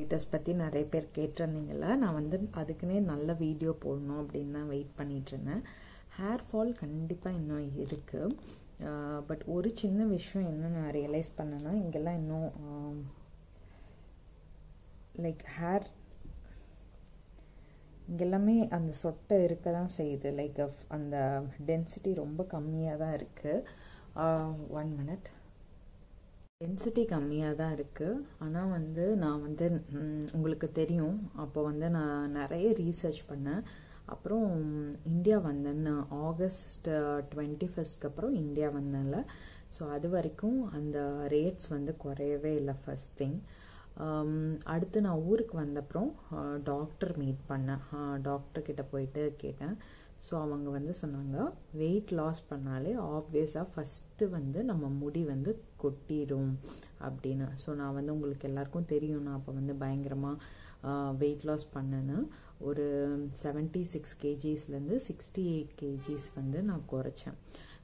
Status பற்றி நிறைய பேர் கேட்டிருந்தீங்கல்ல நான் வந்து அதுக்குன்னே நல்ல வீடியோ போடணும் அப்படின்னு தான் வெயிட் பண்ணிட்டு இருந்தேன் ஹேர் ஃபால் கண்டிப்பாக இன்னும் இருக்குது பட் ஒரு சின்ன விஷயம் என்ன நான் ரியலைஸ் பண்ணேன்னா இங்கெல்லாம் இன்னும் லைக் ஹேர் இங்கெல்லாமே அந்த சொட்டை இருக்க தான் செய்யுது. லைக் அந்த டென்சிட்டி ரொம்ப கம்மியாக தான் இருக்குது ஒன் மினிட் டென்சிட்டி கம்மியாக தான் இருக்குது ஆனால் வந்து நான் வந்து உங்களுக்கு தெரியும். அப்போ வந்து நான் நிறைய ரீசர்ச் பண்ணேன். அப்புறம் இந்தியா வந்தேன் நான் ஆகஸ்ட் டுவெண்ட்டி ஃபஸ்ட்க்கு அப்புறம் இந்தியா வந்தேன்ல. ஸோ அது வரைக்கும் அந்த ரேட்ஸ் வந்து குறையவே இல்லை ஃபஸ்ட் திங் அடுத்து நான் ஊருக்கு வந்தப்புறம் டாக்டர் மீட் பண்ணேன். டாக்டர்கிட்ட போயிட்டு கேட்டேன். ஸோ அவங்க வந்து சொன்னாங்க வெயிட் லாஸ் பண்ணாலே ஆப்வியஸாக ஃபஸ்ட்டு வந்து நம்ம முடி வந்து கொட்டிடும் அப்படின்னு. ஸோ நான் வந்து உங்களுக்கு எல்லாருக்கும் தெரியும் நான் அப்போ வந்து பயங்கரமாக வெயிட் லாஸ் பண்ணேன்னு. ஒரு செவன்ட்டி சிக்ஸ் கேஜிஸ்லேருந்து சிக்ஸ்டி எயிட் கேஜிஸ் வந்து நான் குறைச்சேன்.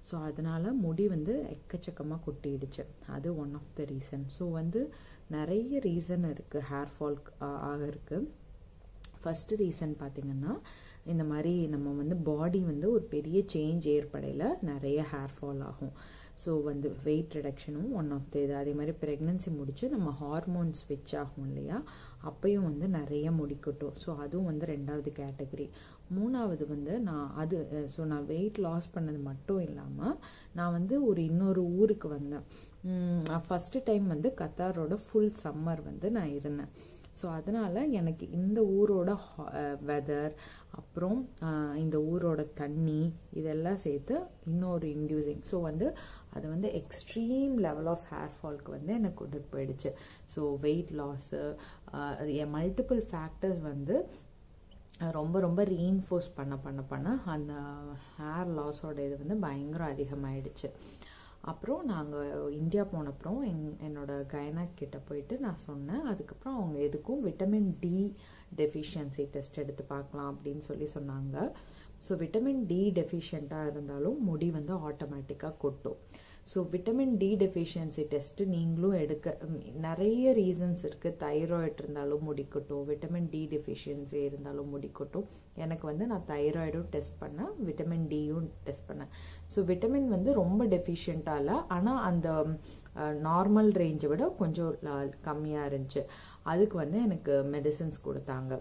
ஸோ அதனால் முடி வந்து எக்கச்சக்கமாக கொட்டிடுச்சு. அது one of the reason so வந்து நிறைய ரீசன் இருக்குது ஹேர் ஃபால் ஆகிறதுக்கு ஃபஸ்ட்டு ரீசன் பார்த்திங்கன்னா இந்த மாதிரி நம்ம வந்து பாடி வந்து ஒரு பெரிய சேஞ்ச் ஏற்படையில் நிறைய ஹேர் ஃபால் ஆகும். ஸோ வந்து வெயிட் ரிடக்ஷனும் ஒன் ஆஃப் த இது அதே மாதிரி ப்ரெக்னென்சி முடிச்சு நம்ம ஹார்மோன் ஸ்விட்ச் ஆகும் இல்லையா? அப்பையும் வந்து நிறைய முடிக்கட்டும். ஸோ அதுவும் வந்து ரெண்டாவது கேட்டகரி மூணாவது வந்து நான் அது ஸோ நான் வெயிட் லாஸ் பண்ணது மட்டும் இல்லாமல் நான் வந்து ஒரு இன்னொரு ஊருக்கு வந்தேன். ஃபஸ்ட்டு டைம் வந்து கத்தாரோட ஃபுல் சம்மர் வந்து நான் இருந்தேன். ஸோ அதனால் எனக்கு இந்த ஊரோட வெதர் அப்புறம் இந்த ஊரோட தண்ணி இதெல்லாம் சேர்த்து இன்னொரு இன்டியூசிங் ஸோ வந்து அது வந்து எக்ஸ்ட்ரீம் லெவல் ஆஃப் ஹேர் ஃபால்க்கு வந்து எனக்கு கொண்டுட்டு போயிடுச்சு. So weight loss multiple factors வந்து ரொம்ப ரொம்ப ரீஇன்ஃபோர்ஸ் பண்ண பண்ண பண்ண அந்த ஹேர் லாஸோட இது வந்து பயங்கரம் அதிகமாயிடுச்சு. அப்புறம் நாங்கள் இந்தியா போனப்புறம் எங் என்னோட கைனாக் கிட்ட போயிட்டு நான் சொன்னேன். அதுக்கப்புறம் அவங்க எதுக்கும் விட்டமின் டி டெஃபிஷியன்சி டெஸ்ட் எடுத்து பார்க்கலாம் அப்படின்னு சொல்லி சொன்னாங்க. ஸோ விட்டமின் டி டெஃபிஷியண்ட்டாக இருந்தாலும் முடி வந்து ஆட்டோமேட்டிக்காக கொட்டும். So vitamin D deficiency test நீங்களும் எடுக்க நிறைய ரீசன்ஸ் இருக்குது தைராய்டு இருந்தாலும் முடிக்கட்டும். விட்டமின் டி டெஃபிஷியன்சி இருந்தாலும் முடிக்கட்டும். எனக்கு வந்து நான் தைராய்டும் டெஸ்ட் பண்ணேன். விட்டமின் டியும் டெஸ்ட் பண்ணேன். ஸோ விட்டமின் வந்து ரொம்ப டெஃபிஷியண்ட்டாக இல்லை. ஆனால் அந்த நார்மல் ரேஞ்சை விட கொஞ்சம் கம்மியாக இருந்துச்சு. அதுக்கு வந்து எனக்கு மெடிசன்ஸ் கொடுத்தாங்க.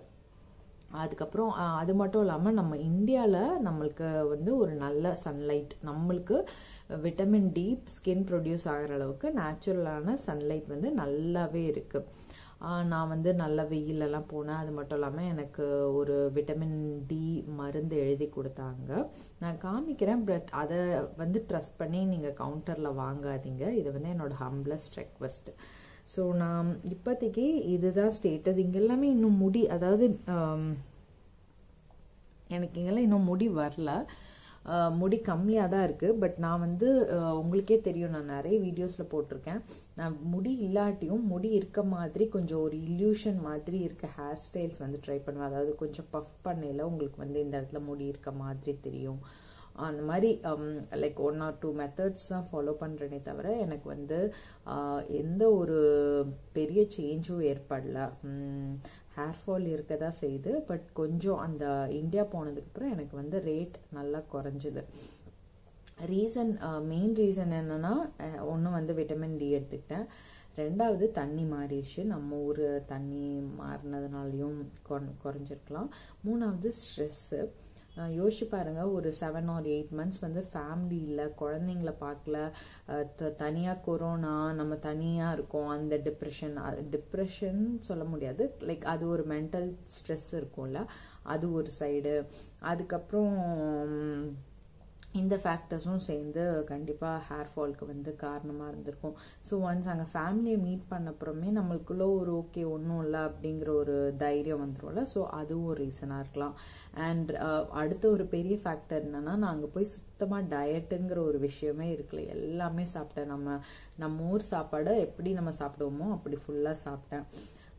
அதுக்கப்புறம் அது மட்டும் இல்லாமல் நம்ம இந்தியாவில் நம்மளுக்கு வந்து ஒரு நல்ல சன்லைட் நம்மளுக்கு விட்டமின் டி ஸ்கின் ப்ரொடியூஸ் ஆகிற அளவுக்கு நேச்சுரலான சன்லைட் வந்து நல்லாவே இருக்குது நான் வந்து நல்ல வெயிலெல்லாம் போனேன் அது மட்டும் இல்லாமல் எனக்கு ஒரு விட்டமின் டி மருந்து எழுதி கொடுத்தாங்க. நான் காமிக்கிறேன் பட் அதை வந்து ட்ரஸ்ட் பண்ணி நீங்கள் கவுண்டரில் வாங்காதீங்க. இது வந்து என்னோட ஹம்ப்ளஸ்ட் ரெக்வஸ்ட்டு ஸோ நான் இப்போதைக்கு இதுதான் ஸ்டேட்டஸ் இங்கே எல்லாமே இன்னும் முடி அதாவது எனக்கு இங்கெல்லாம் இன்னும் முடி வரல. முடி கம்மியாக தான் இருக்குது பட் நான் வந்து உங்களுக்கே தெரியும் நான் நிறைய வீடியோஸில் போட்டிருக்கேன். நான் முடி இல்லாட்டியும் முடி இருக்க மாதிரி கொஞ்சம் ஒரு இல்யூஷன் மாதிரி இருக்க ஹேர் ஸ்டைல்ஸ் வந்து ட்ரை பண்ணுவேன். அதாவது கொஞ்சம் பஃப் பண்ணையில் உங்களுக்கு வந்து இந்த இடத்துல முடி இருக்க மாதிரி தெரியும். அந்த மாதிரி like one or two methods தான் ஃபாலோ பண்ணுறேனே தவிர எனக்கு வந்து uh, எந்த ஒரு பெரிய சேஞ்சும் ஏற்படல. ஹேர் ஃபால் இருக்க தான் செய்யுது பட் கொஞ்சம் அந்த இந்தியா போனதுக்கப்புறம் எனக்கு வந்து ரேட் நல்லா குறைஞ்சிது. ரீசன் மெயின் ரீசன் என்னன்னா uh, ஒன்று வந்து விட்டமின் டி எடுத்துக்கிட்டேன். ரெண்டாவது தண்ணி மாறிடுச்சு. நம்ம ஊர் தண்ணி மாறினதுனாலையும் குறைஞ்சிருக்கலாம். மூணாவது ஸ்ட்ரெஸ்ஸு யோசிச்சு பாருங்க ஒரு செவன் ஆர் எயிட் மந்த்ஸ் வந்து ஃபேமிலி இல்லை குழந்தைங்கள பார்க்கல தனியாக கொரோனா நம்ம தனியாக இருக்கோம் அந்த டிப்ரெஷன் டிப்ரெஷன் சொல்ல முடியாது. லைக் அது ஒரு மென்டல் ஸ்ட்ரெஸ் இருக்கும்ல அது ஒரு சைடு அதுக்கப்புறம் இந்த ஃபேக்டர்ஸும் சேர்ந்து கண்டிப்பாக ஹேர் ஃபால்க்கு வந்து காரணமாக இருந்திருக்கும். ஸோ ஒன்ஸ் அங்கே ஃபேமிலியை மீட் பண்ண அப்புறமே நம்மளுக்குள்ள ஒரு ஓகே ஒன்றும் இல்லை அப்படிங்கிற ஒரு தைரியம் வந்துடும்ல ஸோ அதுவும் ஒரு ரீசனாக இருக்கலாம். அண்ட் uh, அடுத்த ஒரு பெரிய ஃபேக்டர் என்னன்னா நான் அங்கே போய் சுத்தமாக டயட்டுங்கிற ஒரு விஷயமே இருக்குல்ல எல்லாமே சாப்பிட்டேன். நம்ம நம்ம ஊர் சாப்பாடை எப்படி நம்ம சாப்பிடுவோமோ அப்படி ஃபுல்லாக சாப்பிட்டேன்.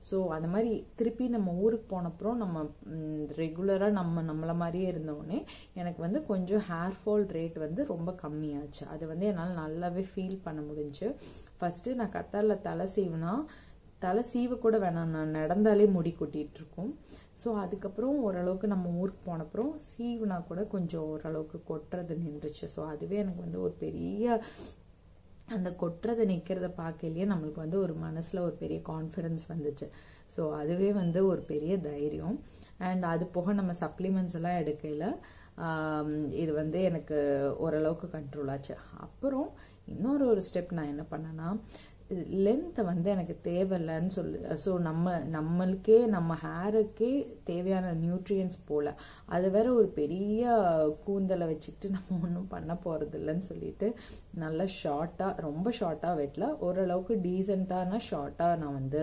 ஸோ அந்த மாதிரி திருப்பி நம்ம ஊருக்கு போனப்புறம் நம்ம ரெகுலராக நம்ம நம்மளை மாதிரியே இருந்தோடனே எனக்கு வந்து கொஞ்சம் ஹேர் ஃபால் ரேட் வந்து ரொம்ப கம்மியாச்சு. அது வந்து என்னால் நல்லாவே ஃபீல் பண்ண முடிஞ்சு. ஃபஸ்ட்டு நான் கத்தாரில் தலை சீவுனா தலை சீவ கூட வேணாம். நான் நடந்தாலே முடி கொட்டிகிட்டு இருக்கும். ஸோ அதுக்கப்புறம் ஓரளவுக்கு நம்ம ஊருக்கு போனப்புறம் சீவுனா கூட கொஞ்சம் ஓரளவுக்கு கொட்டுறது நின்றுச்சு. ஸோ அதுவே எனக்கு வந்து ஒரு பெரிய அந்த கொட்டுறதை நிற்கிறத பார்க்கலையே நம்மளுக்கு வந்து ஒரு மனசில் ஒரு பெரிய கான்ஃபிடென்ஸ் வந்துச்சு. ஸோ அதுவே வந்து ஒரு பெரிய தைரியம். அண்ட் அது போக நம்ம சப்ளிமெண்ட்ஸ் எல்லாம் எடுக்கையில் இது வந்து எனக்கு ஓரளவுக்கு கண்ட்ரோல் ஆச்சு. அப்புறம் இன்னொரு ஒரு ஸ்டெப் நான் என்ன பண்ணேன்னா லென்த்தை வந்து எனக்கு தேவையில்லைன்னு சொல்லு. ஸோ நம்ம நம்மளுக்கே நம்ம ஹேருக்கே தேவையான நியூட்ரியன்ஸ் போல. அது வேற ஒரு பெரிய கூந்தலை வச்சுக்கிட்டு நம்ம ஒன்றும் பண்ண போகிறது இல்லைன்னு சொல்லிட்டு நல்லா ஷார்ட்டாக ரொம்ப ஷார்ட்டாக வெட்டல. ஓரளவுக்கு டீசெண்டான ஷார்ட்டாக நான் வந்து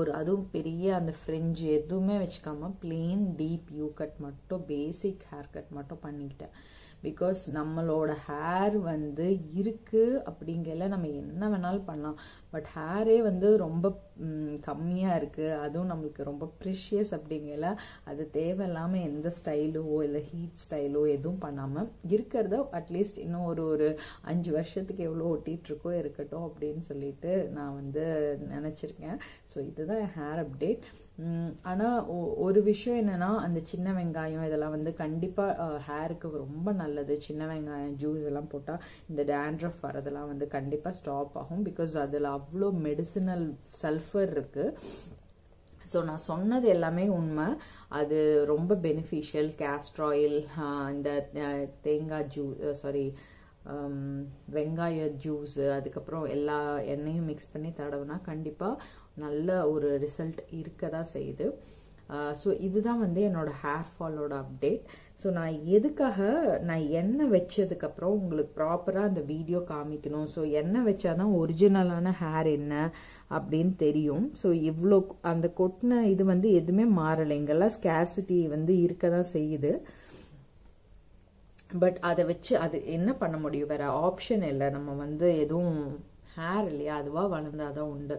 ஒரு அதுவும் பெரிய அந்த ஃப்ரெஞ்சு எதுவுமே வச்சுக்காம பிளெயின் டீப் யூ கட் மட்டும் பேசிக் ஹேர் கட் மட்டும் பண்ணிக்கிட்டேன். பிகாஸ் நம்மளோட ஹேர் வந்து இருக்கு அப்படிங்கல நம்ம என்ன வேணாலும் பண்ணலாம். பட் ஹேரே வந்து ரொம்ப கம்மியாக இருக்குது அதுவும் நம்மளுக்கு ரொம்ப ப்ரிஷியஸ் அப்படிங்கல அது தேவையில்லாமல் எந்த ஸ்டைலோ இல்லை ஹீட் ஸ்டைலோ எதுவும் பண்ணாமல் இருக்கிறத அட்லீஸ்ட் இன்னும் ஒரு ஒரு அஞ்சு வருஷத்துக்கு எவ்வளோ ஒட்டிகிட்ருக்கோ இருக்கட்டும் அப்படின்னு சொல்லிட்டு நான் வந்து நினச்சிருக்கேன். ஸோ இதுதான் என் ஹேர் அப்டேட் ஆனால் ஒரு விஷயம் என்னன்னா அந்த சின்ன வெங்காயம் இதெல்லாம் வந்து கண்டிப்பாக ஹேருக்கு ரொம்ப நல்லது. சின்ன வெங்காயம் ஜூஸ் எல்லாம் போட்டால் இந்த டேண்ட்ரஃப் வரதெல்லாம் வந்து கண்டிப்பாக ஸ்டாப் ஆகும். பிகாஸ் அதில் அவ்வளோ மெடிசினல் சல்ஃபர் இருக்கு. ஸோ நான் சொன்னது எல்லாமே உண்மை. அது ரொம்ப பெனிஃபிஷியல் கேஸ்ட்ராயில் இந்த தேங்காய் ஜூ சாரி Um, வெங்காய ஜூஸு அதுக்கப்புறம் எல்லா எண்ணெயும் மிக்ஸ் பண்ணி தடவுனா கண்டிப்பாக நல்ல ஒரு ரிசல்ட் இருக்க தான் செய்யுது ஸோ இதுதான் வந்து என்னோட ஹேர் ஃபாலோட அப்டேட் ஸோ நான் எதுக்காக நான் எண்ணெய் வச்சதுக்கப்புறம் உங்களுக்கு ப்ராப்பராக அந்த வீடியோ காமிக்கணும். ஸோ எண்ணெய் வச்சாதான் ஒரிஜினலான ஹேர் என்ன அப்படின்னு தெரியும். ஸோ இவ்வளோ அந்த கொட்டின இது வந்து எதுவுமே மாறலை. இங்கெல்லாம் ஸ்கேர்சிட்டி வந்து இருக்க தான் செய்யுது. பட் அதை வச்சு அது என்ன பண்ண முடியும்? வேற ஆப்ஷன் இல்லை. நம்ம வந்து எதுவும் ஹேர் இல்லையா? அதுவாக வளர்ந்தாதான் உண்டு.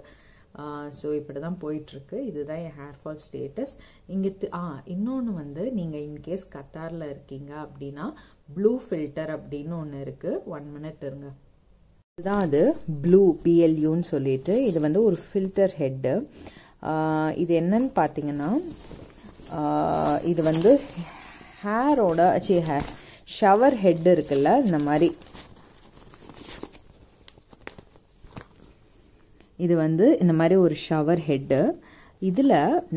ஸோ இப்படி தான் போயிட்டுருக்கு. இதுதான் என் ஹேர் ஃபால் ஸ்டேட்டஸ் இங்கே ஆ இன்னொன்று வந்து நீங்கள் இன்கேஸ் கத்தாரில் இருக்கீங்க அப்படின்னா ப்ளூ ஃபில்டர் அப்படின்னு ஒன்று இருக்குது ஒன் மினிட் இருங்க. இதுதான் அது. ப்ளூ பிஎல்யூன்னு சொல்லிட்டு இது வந்து ஒரு ஃபில்டர் ஹெட்டு இது என்னன்னு பார்த்தீங்கன்னா இது வந்து ஹேரோட சி ஹேர் ஷவர் ஹெட் இருக்குல்ல இந்த மாதிரி. இது வந்து இந்த மாதிரி ஒரு ஷவர் ஹெட்டு இதில்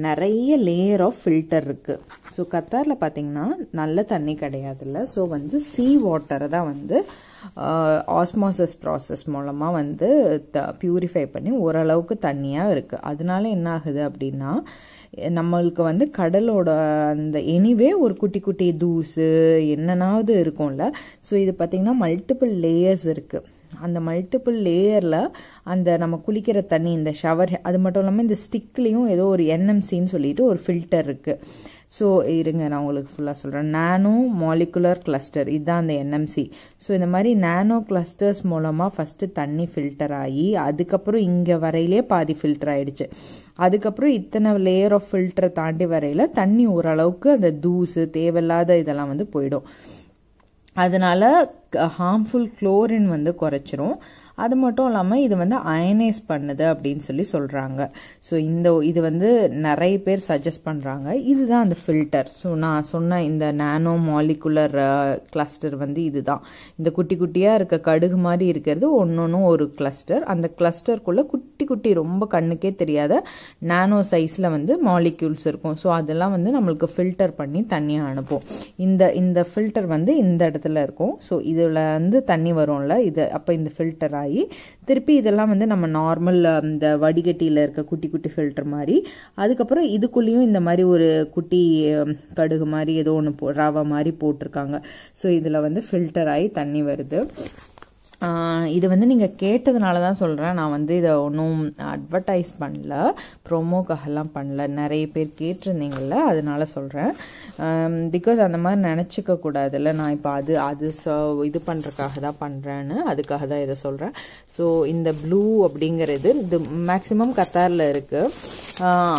நிறைய லேயர் ஆஃப் ஃபில்டர் இருக்குது ஸோ கத்தாரில் பார்த்தீங்கன்னா நல்ல தண்ணி கிடையாதுல்ல. ஸோ வந்து சீ வாட்டரை தான் வந்து ஆஸ்மாசஸ் ப்ராசஸ் மூலமாக வந்து த பியூரிஃபை பண்ணி ஓரளவுக்கு தண்ணியாக இருக்குது அதனால என்ன ஆகுது அப்படின்னா நம்மளுக்கு வந்து கடலோட அந்த எனிவே ஒரு குட்டி குட்டி தூசு என்னென்னாவது இருக்கும்ல. ஸோ இது பார்த்திங்கன்னா மல்டிபிள் லேயர்ஸ் இருக்குது அந்த மல்டிபிள் லேயரில் அந்த நம்ம குளிக்கிற தண்ணி இந்த ஷவர் அது மட்டும் இல்லாமல் இந்த ஸ்டிக்லேயும் ஏதோ ஒரு என்எம்சின்னு சொல்லிட்டு ஒரு ஃபில்டர் இருக்குது ஸோ இருங்க நான் உங்களுக்கு ஃபுல்லாக சொல்கிறேன் நானோ மாலிகுலர் கிளஸ்டர் இதுதான் அந்த என்எம்சி ஸோ இந்த மாதிரி நானோ கிளஸ்டர்ஸ் மூலமாக ஃபஸ்ட்டு தண்ணி ஃபில்டர் ஆகி அதுக்கப்புறம் இங்கே வரையிலே பாதி ஃபில்டர் ஆகிடுச்சு அதுக்கப்புறம் இத்தனை லேயர் ஆஃப் ஃபில்டரை தாண்டி வரையில் தண்ணி ஓரளவுக்கு அந்த தூசு தேவையில்லாத இதெல்லாம் வந்து போயிடும். அதனால ஹார்ம்ஃபுல் குளோரின் வந்து குறைச்சிரும். அது மட்டும் இல்லாமல் இது வந்து அயனைஸ் பண்ணுது அப்படின்னு சொல்லி சொல்கிறாங்க ஸோ இந்த இது வந்து நிறைய பேர் சஜஸ்ட் பண்ணுறாங்க இதுதான் அந்த ஃபில்டர் ஸோ நான் சொன்ன இந்த நானோ மாலிகுலர் கிளஸ்டர் வந்து இதுதான். இந்த குட்டி குட்டியாக இருக்க கடுகு மாதிரி இருக்கிறது ஒன்று ஒன்றும் ஒரு கிளஸ்டர் அந்த கிளஸ்டருக்குள்ளே குட்டி குட்டி ரொம்ப கண்ணுக்கே தெரியாத நானோ சைஸில் வந்து மாலிக்யூல்ஸ் இருக்கும். ஸோ அதெல்லாம் வந்து நம்மளுக்கு ஃபில்டர் பண்ணி தண்ணியாக அனுப்பும். இந்த இந்த ஃபில்டர் வந்து இந்த இடத்துல இருக்கும். ஸோ இதில் வந்து தண்ணி வரும்ல இது அப்போ இந்த ஃபில்டர் ஆகி திருப்பி இதெல்லாம் வந்து நம்ம நார்மல் இந்த வடிகட்டியில் இருக்க குட்டி குட்டி ஃபில்டர் மாதிரி அதுக்கப்புறம் இதுக்குள்ளேயும் இந்த மாதிரி ஒரு குட்டி கடுகு மாதிரி ஏதோ ஒன்று போ ரவை மாதிரி போட்டிருக்காங்க. ஸோ இதில் வந்து ஃபில்டர் ஆகி தண்ணி வருது. இது வந்து நீங்கள் கேட்டதுனால தான் சொல்கிறேன் நான் வந்து இதை ஒன்றும் அட்வர்டைஸ் பண்ணல. ப்ரொமோக்காகலாம் பண்ணல. நிறைய பேர் கேட்டிருந்தீங்கள்ல அதனால சொல்கிறேன் பிகாஸ் அந்த மாதிரி நினச்சிக்க கூடாதுல்ல. நான் இப்போ அது அது இது பண்ணுறதுக்காக தான் பண்ணுறேன்னு அதுக்காக தான் இதை சொல்கிறேன் ஸோ இந்த ப்ளூ அப்படிங்கிறது இது மேக்ஸிமம் கத்தாரில் இருக்குது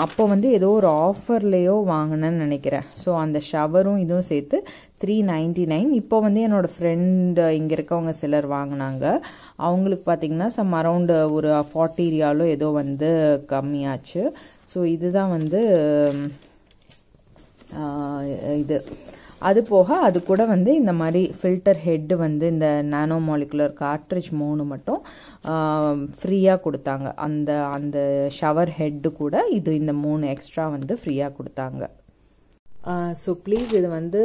அப்போ வந்து ஏதோ ஒரு ஆஃபர்லேயோ வாங்கினேன்னு நினைக்கிறேன். ஸோ அந்த ஷவரும் இதுவும் சேர்த்து த்ரீ நைன்டி நைன் இப்போ வந்து என்னோடய ஃப்ரெண்டு இங்கே இருக்கவங்க சிலர் வாங்கினாங்க. அவங்களுக்கு பார்த்தீங்கன்னா சம் அரவுண்டு ஒரு ஃபார்ட்டி ரியாலோ ஏதோ வந்து கம்மியாச்சு. ஸோ இதுதான் வந்து இது. அது போக அது கூட வந்து இந்த மாதிரி ஃபில்டர் ஹெட்டு வந்து இந்த நானோ மாலிகுலர் கார்ட்ரிட்ஜ் மூணு மட்டும் ஃப்ரீயாக கொடுத்தாங்க. அந்த அந்த ஷவர் ஹெட்டு கூட இது இந்த மூணு எக்ஸ்ட்ரா வந்து ஃப்ரீயாக கொடுத்தாங்க. ஸோ ப்ளீஸ் இது வந்து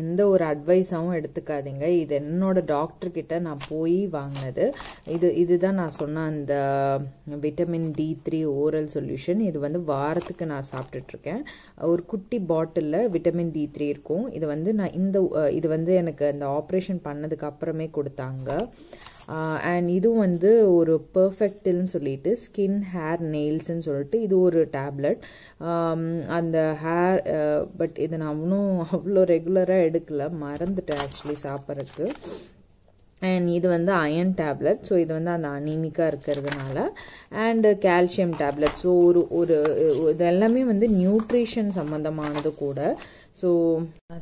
எந்த ஒரு அட்வைஸாகவும் எடுத்துக்காதீங்க. இது என்னோட டாக்டர்கிட்ட நான் போய் வாங்கினது. இது இதுதான் நான் சொன்ன அந்த vitamin D three oral solution இது வந்து வாரத்துக்கு நான் சாப்பிட்டுட்ருக்கேன். ஒரு குட்டி பாட்டிலில் விட்டமின் டி த்ரீ இருக்கும். இது வந்து நான் இந்த இது வந்து எனக்கு அந்த ஆப்ரேஷன் பண்ணதுக்கு அப்புறமே கொடுத்தாங்க. அண்ட் இதுவும் வந்து ஒரு பர்ஃபெக்டுன்னு சொல்லிட்டு ஸ்கின் ஹேர் நெயில்ஸ்ன்னு சொல்லிட்டு இது ஒரு டேப்லெட் அந்த ஹேர் பட் இதை நான் இன்னும் அவ்வளோ ரெகுலராக எடுக்கல. மறந்துட்டேன் ஆக்சுவலி சாப்பிட்றதுக்கு. அண்ட் இது வந்து அயன் டேப்லெட் ஸோ இது வந்து அந்த அனீமிக்காக இருக்கிறதுனால. அண்டு கால்சியம் டேப்லெட் ஸோ ஒரு ஒரு இது எல்லாமே வந்து நியூட்ரிஷன் சம்மந்தமானது கூட. ஸோ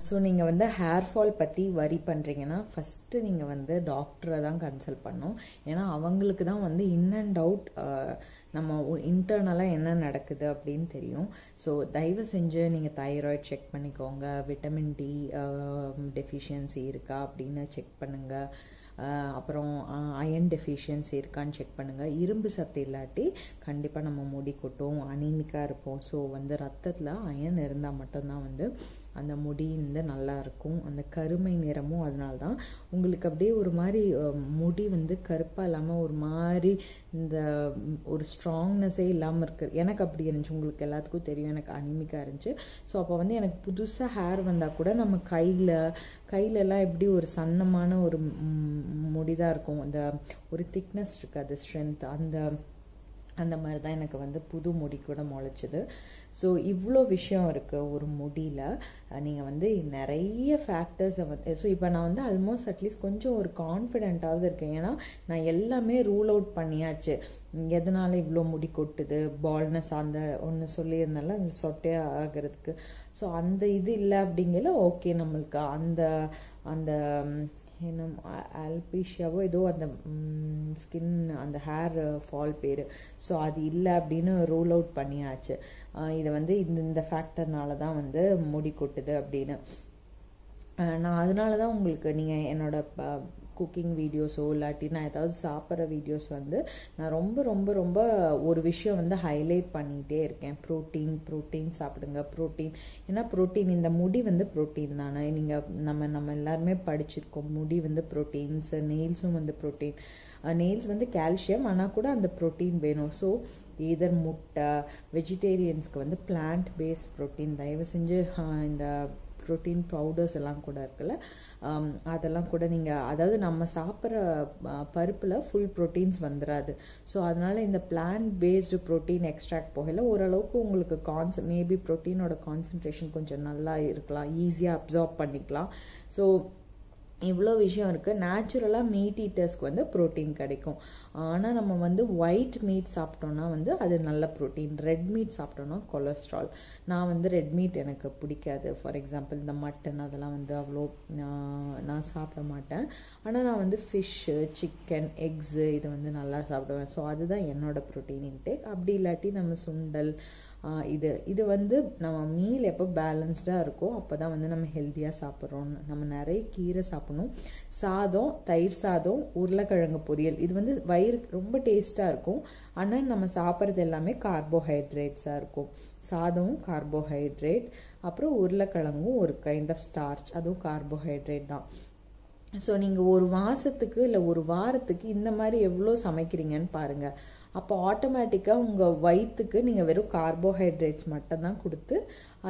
ஸோ uh, நீங்கள் வந்து ஹேர் ஃபால் பற்றி வரி பண்ணுறீங்கன்னா ஃபஸ்ட்டு நீங்கள் வந்து டாக்டரை தான் கன்சல்ட் பண்ணணும். ஏன்னா அவங்களுக்கு தான் வந்து இன் அண்ட் அவுட் நம்ம இன்டர்னலாக என்ன நடக்குது அப்படின்னு தெரியும். ஸோ தயவு செஞ்சு நீங்கள் தைராய்டு செக் பண்ணிக்கோங்க. விட்டமின் டி டெஃபிஷியன்சி இருக்கா அப்படின்னு செக் பண்ணுங்கள் uh, அப்புறம் uh, அயன் டெஃபிஷியன்சி இருக்கான்னு செக் பண்ணுங்கள் இரும்பு சத்து இல்லாட்டி கண்டிப்பாக நம்ம முடி கொட்டும் அனீமிக்காக இருப்போம். ஸோ வந்து ரத்தத்தில் அயன் இருந்தால் மட்டும்தான் வந்து அந்த முடி வந்து நல்லாயிருக்கும் அந்த கருமை நிறமும் அதனால தான் உங்களுக்கு அப்படியே ஒரு மாதிரி முடி வந்து கருப்பாக இல்லாமல் ஒரு மாதிரி இந்த ஒரு ஸ்ட்ராங்னஸே இல்லாமல் இருக்குது எனக்கு அப்படி இருந்துச்சு. உங்களுக்கு எல்லாத்துக்கும் தெரியும். எனக்கு அனிமிக்காக இருந்துச்சு. ஸோ அப்போ வந்து எனக்கு புதுசாக ஹேர் வந்தால் கூட நம்ம கையில் கையிலலாம் எப்படி ஒரு சன்னமான ஒரு முடி தான் இருக்கும். அந்த ஒரு திக்னஸ் இருக்காது ஸ்ட்ரென்த் அந்த அந்த மாதிரி தான் எனக்கு வந்து புது முடி கூட முளைச்சிது. ஸோ இவ்வளோ விஷயம் இருக்குது ஒரு முடியில். நீங்கள் வந்து நிறைய ஃபேக்டர்ஸை வந்து ஸோ இப்போ நான் வந்து ஆல்மோஸ்ட் அட்லீஸ்ட் கொஞ்சம் ஒரு கான்ஃபிடென்ட்டாவது இருக்கேன். ஏன்னா நான் எல்லாமே ரூல் அவுட் பண்ணியாச்சு. எதனால் இவ்வளோ முடி கொட்டுது? பால்னஸ் அந்த ஒன்று சொல்லியிருந்தால அந்த சொட்டே ஆகிறதுக்கு. ஸோ அந்த இது இல்லை அப்படிங்கல ஓகே நம்மளுக்கு அந்த அந்த என்ன ஆல்பீஷியாவோ ஏதோ அந்த ஸ்கின் அந்த ஹேர் ஃபால் பேர். ஸோ அது இல்லை அப்படின்னு ரூல் அவுட் பண்ணியாச்சு. இதை வந்து இந்த இந்த ஃபேக்டர்னால தான் வந்து முடி கொட்டுது அப்படின்னு. நான் அதனால தான் உங்களுக்கு நீங்கள் என்னோட குக்கிங் வீடியோஸோ இல்லாட்டி நான் ஏதாவது சாப்பிட்ற வீடியோஸ் வந்து நான் ரொம்ப ரொம்ப ரொம்ப ஒரு விஷயம் வந்து ஹைலைட் பண்ணிகிட்டே இருக்கேன். ப்ரோட்டீன் ப்ரோட்டீன் சாப்பிடுங்க ப்ரோட்டீன் ஏன்னா ப்ரோட்டீன் இந்த முடி வந்து ப்ரோட்டீன் தானே. நீங்கள் நம்ம நம்ம எல்லாருமே படிச்சிருக்கோம். முடி வந்து ப்ரோட்டீன்ஸ் நெயில்ஸும் வந்து ப்ரோட்டீன் நெயில்ஸ் வந்து கால்சியம் ஆனால் கூட அந்த ப்ரோட்டீன் வேணும். ஸோ either முட்டை வெஜிடேரியன்ஸ்க்கு வந்து பிளான்ட் பேஸ்ட் ப்ரோட்டீன் தயவு செஞ்சு இந்த ப்ரோட்டீன் பவுடர்ஸ் எல்லாம் கூட இருக்குல்ல. அதெல்லாம் கூட நீங்கள் அதாவது நம்ம சாப்பிட்ற பருப்பில் ஃபுல் ப்ரோட்டீன்ஸ் வந்துடாது ஸோ அதனால் இந்த பிளான் பேஸ்டு ப்ரோட்டீன் எக்ஸ்ட்ராக்ட் போகல ஓரளவுக்கு உங்களுக்கு கான்சன் மேபி ப்ரோட்டீனோட கான்சன்ட்ரேஷன் கொஞ்சம் நல்லா இருக்கலாம் ஈஸியாக அப்சார்ப் பண்ணிக்கலாம். ஸோ இவ்வளோ விஷயம் இருக்குது நேச்சுரலாக மீட் ஈட்டர்ஸ்க்கு வந்து ப்ரோட்டீன் கிடைக்கும். ஆனால் நம்ம வந்து ஒயிட் மீட் சாப்பிட்டோன்னா வந்து அது நல்ல ப்ரோட்டீன் ரெட் மீட் சாப்பிட்டோன்னா கொலஸ்ட்ரால் நான் வந்து ரெட் மீட் எனக்கு பிடிக்காது. ஃபார் எக்ஸாம்பிள் இந்த மட்டன் அதெல்லாம் வந்து அவ்வளோ நான் சாப்பிட மாட்டேன். ஆனால் நான் வந்து ஃபிஷ்ஷு சிக்கன் எக்ஸு இது வந்து நல்லா சாப்பிடுவேன். ஸோ அதுதான் என்னோடய ப்ரோட்டீன் இன்டேக் அப்படி இல்லாட்டி நம்ம சுண்டல் இது இது வந்து நம்ம மீல் எப்போ பேலன்ஸ்டாக இருக்கோ அப்போ தான் வந்து நம்ம ஹெல்த்தியாக சாப்பிட்றோம். நம்ம நிறைய கீரை சாப்பிடணும். சாதம் தயிர் சாதம் உருளைக்கிழங்கு பொரியல். இது வந்து வயிறு ரொம்ப டேஸ்ட்டாக இருக்கும். ஆனால் நம்ம சாப்பிட்றது எல்லாமே கார்போஹைட்ரேட்ஸாக இருக்கும். சாதமும் கார்போஹைட்ரேட் அப்புறம் உருளைக்கிழங்கும் ஒரு கைண்ட் ஆஃப் ஸ்டார்ச் அதுவும் கார்போஹைட்ரேட் தான். ஸோ நீங்கள் ஒரு மாதத்துக்கு இல்லை ஒரு வாரத்துக்கு இந்த மாதிரி எவ்வளோ சமைக்கிறீங்கன்னு பாருங்கள் அப்போ ஆட்டோமேட்டிக்காக உங்கள் வயிற்றுக்கு நீங்கள் வெறும் கார்போஹைட்ரேட்ஸ் மட்டும்தான் கொடுத்து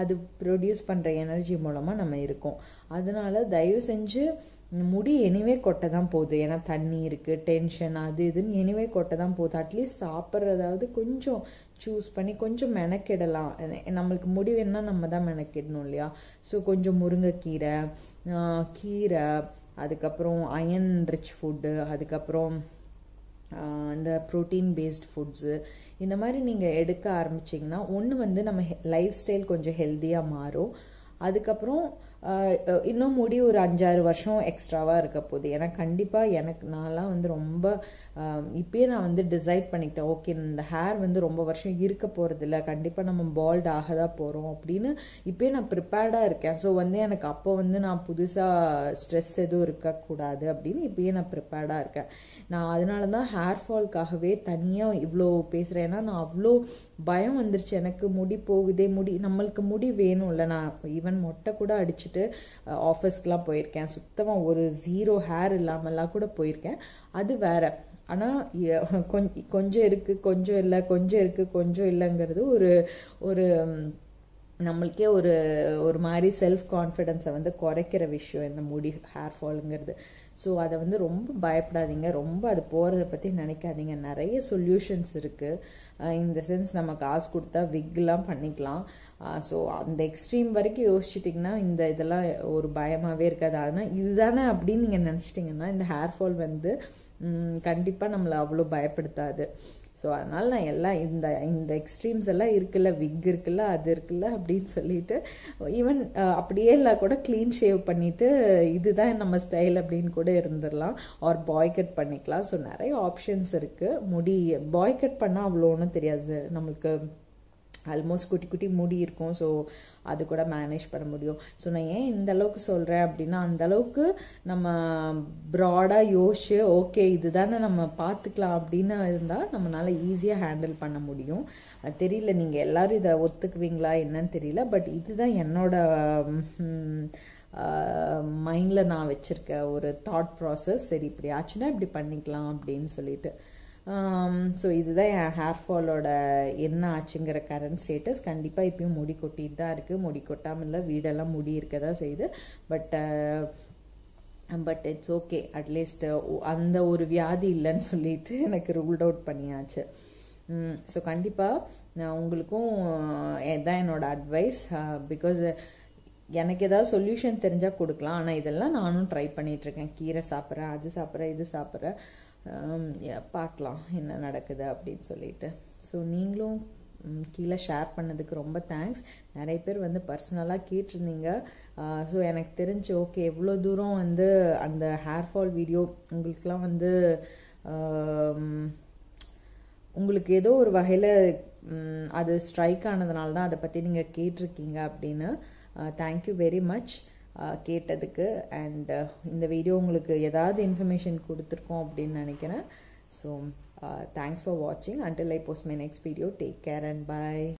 அது ப்ரொடியூஸ் பண்ணுற எனர்ஜி மூலமாக நம்ம இருக்கோம். அதனால தயவு செஞ்சு முடி எனிவே கொட்டை தான் போகுது. ஏன்னா தண்ணி இருக்குது டென்ஷன் அது இதுன்னு எனிவே கொட்டை தான் போகுது அட்லீஸ்ட் சாப்பிட்றதாவது கொஞ்சம் சூஸ் பண்ணி கொஞ்சம் மெனக்கிடலாம். நம்மளுக்கு முடி வேணால் நம்ம தான் மெனக்கிடணும் இல்லையா? ஸோ கொஞ்சம் முருங்கைக்கீரை கீரை அதுக்கப்புறம் அயன் ரிச் ஃபுட்டு அதுக்கப்புறம் இந்த ப்ரோட்டீன் பேஸ்ட் ஃபுட்ஸு இந்த மாதிரி நீங்கள் எடுக்க ஆரம்பிச்சிங்கன்னா ஒன்று வந்து நம்ம லைஃப் ஸ்டைல் கொஞ்சம் ஹெல்த்தியாக மாறும். அதுக்கப்புறம் இன்னும் முடி ஒரு அஞ்சாறு வருஷம் எக்ஸ்ட்ராவாக இருக்க போகுது. ஏன்னா கண்டிப்பாக எனக்கு நான்லாம் வந்து ரொம்ப இப்பயே நான் வந்து டிசைட் பண்ணிக்கிட்டேன் ஓகே இந்த ஹேர் வந்து ரொம்ப வருஷம் இருக்க போகிறதில்ல கண்டிப்பாக நம்ம பால்ட் ஆக தான் போகிறோம் அப்படின்னு இப்பயே நான் ப்ரிப்பேர்டாக இருக்கேன். ஸோ வந்து எனக்கு அப்போ வந்து நான் புதுசாக ஸ்ட்ரெஸ் எதுவும் இருக்கக்கூடாது அப்படின்னு இப்பயே நான் ப்ரிப்பேர்டாக இருக்கேன். நான் அதனால தான் ஹேர் ஃபால்க்காகவே தனியாக இவ்வளோ பேசுகிறேன் ஏன்னா நான் அவ்வளோ பயம் வந்துருச்சு. எனக்கு முடி போகுதே முடி நம்மளுக்கு முடி வேணும்ல. நான் ஈவன் மொட்டை கூட அடிச்சுட்டு ஆஃபீஸ்க்கெலாம் போயிருக்கேன். சுத்தமாக ஒரு ஜீரோ ஹேர் இல்லாமலாம் கூட போயிருக்கேன். அது வேற. ஆனால் கொஞ்சம் இருக்குது கொஞ்சம் இல்லை கொஞ்சம் இருக்குது கொஞ்சம் இல்லைங்கிறது ஒரு ஒரு நம்மளுக்கே ஒரு ஒரு மாதிரி செல்ஃப் கான்ஃபிடென்ஸை வந்து குறைக்கிற விஷயம் இந்த முடி ஹேர் ஃபாலுங்கிறது ஸோ அதை வந்து ரொம்ப பயப்படாதீங்க. ரொம்ப அது போகிறத பற்றி நினைக்காதீங்க. நிறைய சொல்யூஷன்ஸ் இருக்குது இந்த சென்ஸ் நம்ம காசு கொடுத்தா விக்லாம் பண்ணிக்கலாம். ஸோ அந்த எக்ஸ்ட்ரீம் வரைக்கும் யோசிச்சிட்டிங்கன்னா இந்த இதெல்லாம் ஒரு பயமாகவே இருக்காது. ஆனால் இதுதானே அப்படின்னு நீங்கள் நினச்சிட்டிங்கன்னா இந்த ஹேர் ஃபால் வந்து கண்டிப்பாக நம்மளை அவ்வளோ பயப்படுத்தாது. ஸோ அதனால் நான் எல்லாம் இந்த இந்த எக்ஸ்ட்ரீம்ஸ் எல்லாம் இருக்குல்ல விக் இருக்குல்ல அது இருக்குல்ல அப்படின்னு சொல்லிட்டு ஈவன் அப்படியே இல்லை கூட க்ளீன் ஷேவ் பண்ணிவிட்டு இதுதான் நம்ம ஸ்டைல் அப்படின்னு கூட இருந்துடலாம். ஆர் பாய் கட் பண்ணிக்கலாம். ஸோ நிறைய ஆப்ஷன்ஸ் இருக்குது முடி பாய் கட் பண்ணால் அவ்வளோ ஒன்றும் தெரியாது. நம்மளுக்கு ஆல்மோஸ்ட் குட்டி குட்டி முடி இருக்கும் ஸோ அது கூட மேனேஜ் பண்ண முடியும். ஸோ நான் ஏன் இந்த அளவுக்கு சொல்கிறேன் அப்படின்னா அந்த அளவுக்கு நம்ம ப்ராடாக யோசிச்சு ஓகே இதுதானே நம்ம பார்த்துக்கலாம் அப்படின்னு இருந்தால் நம்மளால் ஈஸியாக ஹேண்டில் பண்ண முடியும். அது தெரியல நீங்கள் எல்லோரும் இதை ஒத்துக்குவீங்களா என்னன்னு தெரியல பட் இதுதான் என்னோட மைண்டில் நான் வச்சுருக்க ஒரு தாட் ப்ராசஸ் சரி இப்படி ஆச்சுன்னா இப்படி பண்ணிக்கலாம் அப்படின்னு சொல்லிட்டு. Um, ஸோ இதுதான் என் ஹேர் ஃபாலோட என்ன ஆச்சுங்கிற கரண்ட் ஸ்டேட்டஸ் கண்டிப்பாக இப்பயும் முடி கொட்டிட்டு தான் இருக்குது முடி கொட்டாமல் இல்லை வீடெல்லாம் முடி இருக்க தான் செய்யுது but but it's okay at least அந்த ஒரு வியாதி இல்லைன்னு சொல்லிட்டு எனக்கு ரூல்ட் அவுட் பண்ணியாச்சு. Mm, ஸோ கண்டிப்பாக நான் உங்களுக்கும் uh, இதான் என்னோட அட்வைஸ் பிகாஸ் uh, uh, எனக்கு ஏதாவது சொல்யூஷன் தெரிஞ்சால் கொடுக்கலாம். ஆனால் இதெல்லாம் நானும் ட்ரை பண்ணிகிட்ருக்கேன் கீரை சாப்பிட்றேன் அது சாப்பிட்றேன் இது சாப்பிட்றேன். பார்க்கலாம் என்ன நடக்குது அப்படின்னு சொல்லிட்டு. ஸோ நீங்களும் கீழே ஷேர் பண்ணதுக்கு ரொம்ப தேங்க்ஸ் நிறைய பேர் வந்து பர்சனலாக கேட்டிருந்தீங்க. ஸோ எனக்கு தெரிஞ்சு ஓகே எவ்வளோ தூரம் வந்து அந்த ஹேர் ஃபால் வீடியோ உங்களுக்குலாம் வந்து உங்களுக்கு ஏதோ ஒரு வகையில் அது ஸ்ட்ரைக் ஆனதுனால தான் அதை பற்றி நீங்கள் கேட்டிருக்கீங்க அப்படின்னு. தேங்க்யூ வெரி மச் கேட்டதுக்கு. அண்ட் இந்த வீடியோ உங்களுக்கு ஏதாவது இன்ஃபர்மேஷன் கொடுத்துருக்கோம் அப்படின்னு நினைக்கிறேன். ஸோ தேங்க்ஸ் ஃபார் வாட்சிங் until I post my next video take care and bye